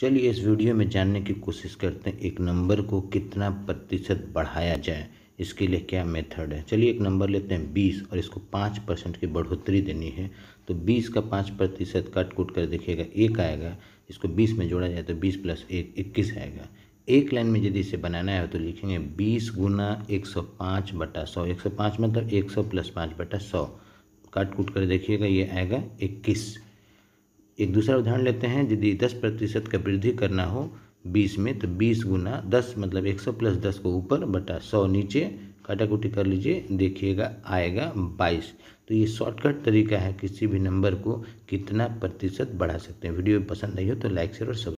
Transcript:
चलिए इस वीडियो में जानने की कोशिश करते हैं एक नंबर को कितना प्रतिशत बढ़ाया जाए। इसके लिए क्या मेथड है? चलिए एक नंबर लेते हैं, बीस, और इसको पाँच परसेंट की बढ़ोतरी देनी है। तो बीस का पाँच प्रतिशत काट कूट कर देखिएगा, एक आएगा। इसको बीस में जोड़ा जाए तो बीस प्लस एक, इक्कीस आएगा। एक लाइन में यदि इसे बनाना है तो लिखेंगे बीस गुना एक सौ पाँच बटा सौ। एक सौ पाँच मतलब एक सौ प्लस पाँच बटा सौ। काट कूट कर देखिएगा, ये आएगा इक्कीस। एक दूसरा उदाहरण लेते हैं, यदि दस प्रतिशत का वृद्धि करना हो बीस में तो बीस गुना दस मतलब एक सौ प्लस दस को ऊपर बटा सौ नीचे काटाकुटी कर लीजिए, देखिएगा, आएगा बाईस। तो ये शॉर्टकट तरीका है, किसी भी नंबर को कितना प्रतिशत बढ़ा सकते हैं। वीडियो पसंद आई हो तो लाइक शेयर और सब